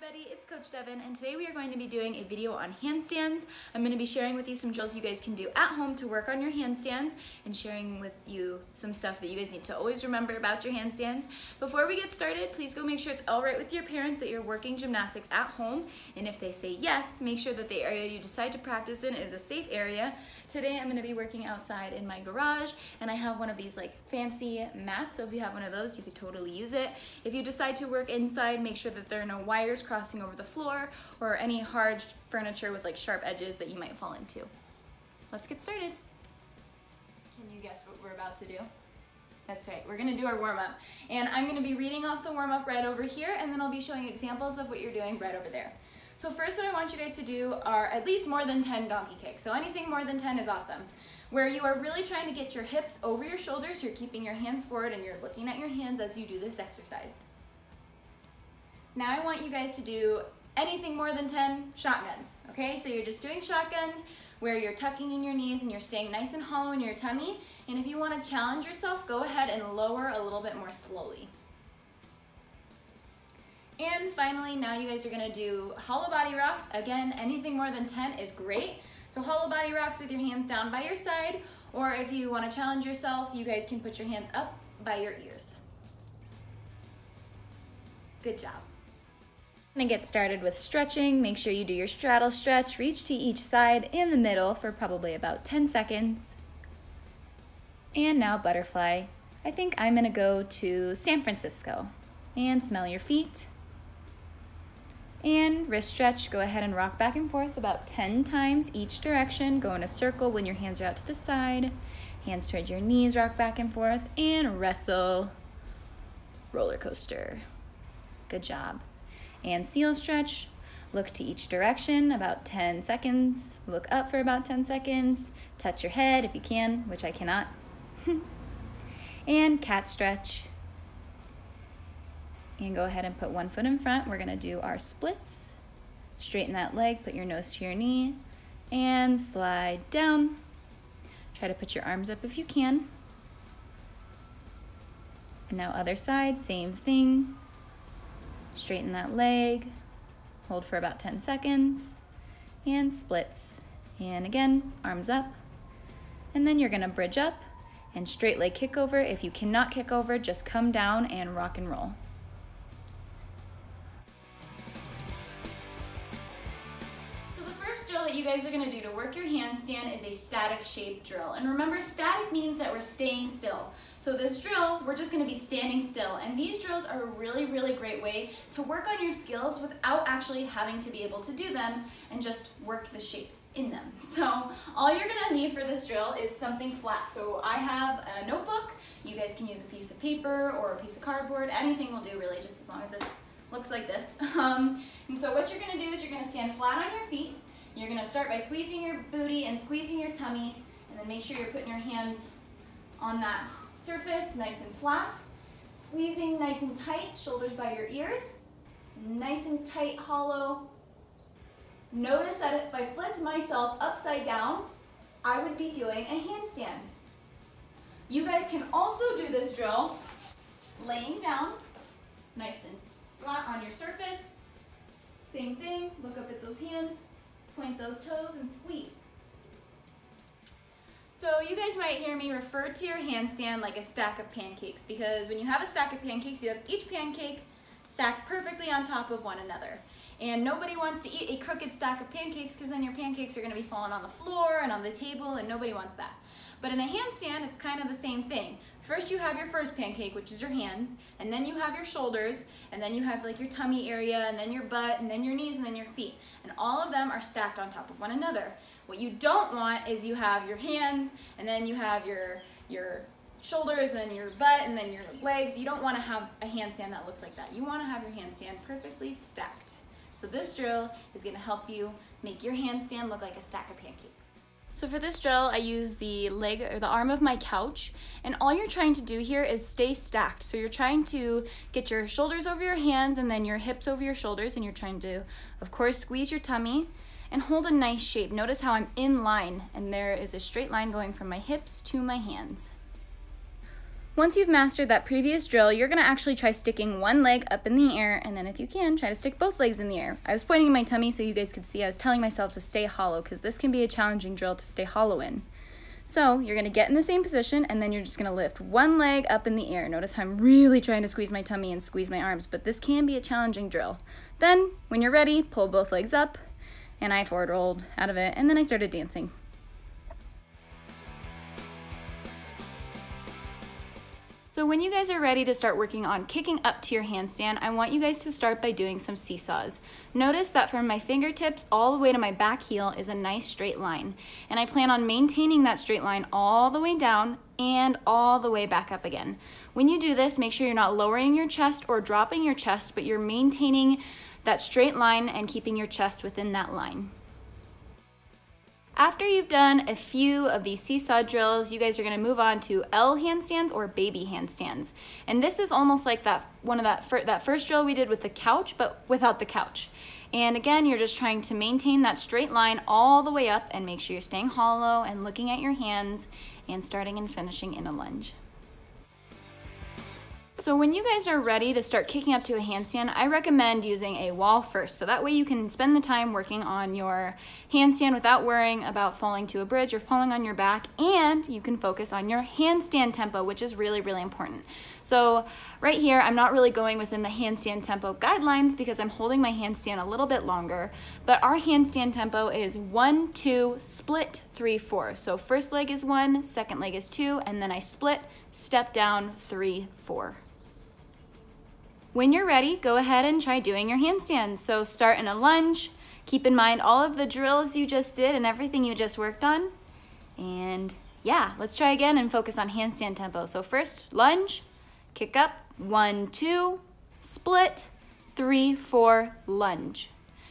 everybody, it's Coach Devin and today we are going to be doing a video on handstands. I'm going to be sharing with you some drills you guys can do at home to work on your handstands and sharing with you some stuff that you guys need to always remember about your handstands. Before we get started, please go make sure it's all right with your parents that you're working gymnastics at home and if they say yes, make sure that the area you decide to practice in is a safe area. Today I'm going to be working outside in my garage and I have one of these like fancy mats so if you have one of those you could totally use it. If you decide to work inside, make sure that there are no wires crossing over the floor or any hard furniture with like sharp edges that you might fall into. Let's get started. Can you guess what we're about to do? That's right, we're gonna do our warm up. And I'm gonna be reading off the warm up right over here and then I'll be showing examples of what you're doing right over there. So first what I want you guys to do are at least more than 10 donkey kicks. So anything more than 10 is awesome. Where you are really trying to get your hips over your shoulders, you're keeping your hands forward and you're looking at your hands as you do this exercise. Now I want you guys to do anything more than 10 shotguns, okay? So you're just doing shotguns where you're tucking in your knees and you're staying nice and hollow in your tummy. And if you wanna challenge yourself, go ahead and lower a little bit more slowly. And finally, now you guys are gonna do hollow body rocks. Again, anything more than 10 is great. So hollow body rocks with your hands down by your side, or if you wanna challenge yourself, you guys can put your hands up by your ears. Good job. Gonna get started with stretching. Make sure you do your straddle stretch. Reach to each side and the middle for probably about 10 seconds. And now butterfly. I think I'm gonna go to San Francisco and smell your feet. And wrist stretch, go ahead and rock back and forth about 10 times each direction. Go in a circle when your hands are out to the side. Hands towards your knees, rock back and forth, and wrestle roller coaster. Good job and seal stretch. Look to each direction about 10 seconds. Look up for about 10 seconds. Touch your head if you can, which I cannot. and cat stretch. And go ahead and put one foot in front. We're gonna do our splits. Straighten that leg, put your nose to your knee, and slide down. Try to put your arms up if you can. And now other side, same thing. Straighten that leg, hold for about 10 seconds, and splits. And again, arms up. And then you're gonna bridge up and straight leg kick over. If you cannot kick over, just come down and rock and roll. You guys are gonna do to work your handstand is a static shape drill. And remember, static means that we're staying still. So this drill, we're just gonna be standing still. And these drills are a really, really great way to work on your skills without actually having to be able to do them and just work the shapes in them. So all you're gonna need for this drill is something flat. So I have a notebook. You guys can use a piece of paper or a piece of cardboard. Anything will do really, just as long as it looks like this. Um, and so what you're gonna do is you're gonna stand flat on your feet you're gonna start by squeezing your booty and squeezing your tummy, and then make sure you're putting your hands on that surface, nice and flat. Squeezing nice and tight, shoulders by your ears. Nice and tight, hollow. Notice that if I flipped myself upside down, I would be doing a handstand. You guys can also do this drill laying down, nice and flat on your surface. Same thing, look up at those hands, Point those toes and squeeze. So you guys might hear me refer to your handstand like a stack of pancakes because when you have a stack of pancakes, you have each pancake stacked perfectly on top of one another. And nobody wants to eat a crooked stack of pancakes because then your pancakes are gonna be falling on the floor and on the table and nobody wants that. But in a handstand, it's kind of the same thing. First you have your first pancake, which is your hands, and then you have your shoulders, and then you have like your tummy area, and then your butt, and then your knees, and then your feet. And all of them are stacked on top of one another. What you don't want is you have your hands, and then you have your, your shoulders, and then your butt, and then your legs. You don't want to have a handstand that looks like that. You want to have your handstand perfectly stacked. So this drill is to help you make your handstand look like a stack of pancakes. So for this drill, I use the leg or the arm of my couch, and all you're trying to do here is stay stacked. So you're trying to get your shoulders over your hands and then your hips over your shoulders, and you're trying to, of course, squeeze your tummy and hold a nice shape. Notice how I'm in line, and there is a straight line going from my hips to my hands. Once you've mastered that previous drill, you're gonna actually try sticking one leg up in the air, and then if you can, try to stick both legs in the air. I was pointing in my tummy so you guys could see I was telling myself to stay hollow, because this can be a challenging drill to stay hollow in. So you're gonna get in the same position, and then you're just gonna lift one leg up in the air. Notice how I'm really trying to squeeze my tummy and squeeze my arms, but this can be a challenging drill. Then, when you're ready, pull both legs up, and I forward rolled out of it, and then I started dancing. So when you guys are ready to start working on kicking up to your handstand, I want you guys to start by doing some seesaws. Notice that from my fingertips all the way to my back heel is a nice straight line. And I plan on maintaining that straight line all the way down and all the way back up again. When you do this, make sure you're not lowering your chest or dropping your chest, but you're maintaining that straight line and keeping your chest within that line. After you've done a few of these seesaw drills, you guys are gonna move on to L handstands or baby handstands. And this is almost like that one of that, fir that first drill we did with the couch, but without the couch. And again, you're just trying to maintain that straight line all the way up and make sure you're staying hollow and looking at your hands and starting and finishing in a lunge. So when you guys are ready to start kicking up to a handstand, I recommend using a wall first. So that way you can spend the time working on your handstand without worrying about falling to a bridge or falling on your back. And you can focus on your handstand tempo, which is really, really important. So right here, I'm not really going within the handstand tempo guidelines because I'm holding my handstand a little bit longer. But our handstand tempo is one, two, split, three, four. So first leg is one, second leg is two, and then I split, step down, three, four. When you're ready, go ahead and try doing your handstand. So start in a lunge. Keep in mind all of the drills you just did and everything you just worked on. And yeah, let's try again and focus on handstand tempo. So first, lunge, kick up, one, two, split, three, four, lunge.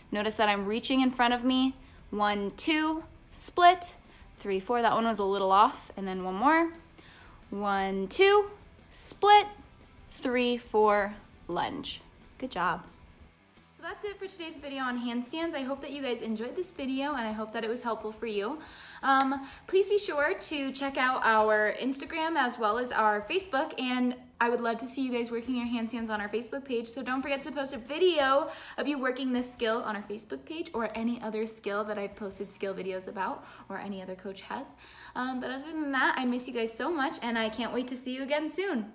Notice that I'm reaching in front of me. One, two, split, three, four. That one was a little off. And then one more. One, two, split, three, four, lunge. Good job. So that's it for today's video on handstands. I hope that you guys enjoyed this video and I hope that it was helpful for you. Um, please be sure to check out our Instagram as well as our Facebook and I would love to see you guys working your handstands on our Facebook page. So don't forget to post a video of you working this skill on our Facebook page or any other skill that I've posted skill videos about or any other coach has. Um, but other than that, I miss you guys so much and I can't wait to see you again soon.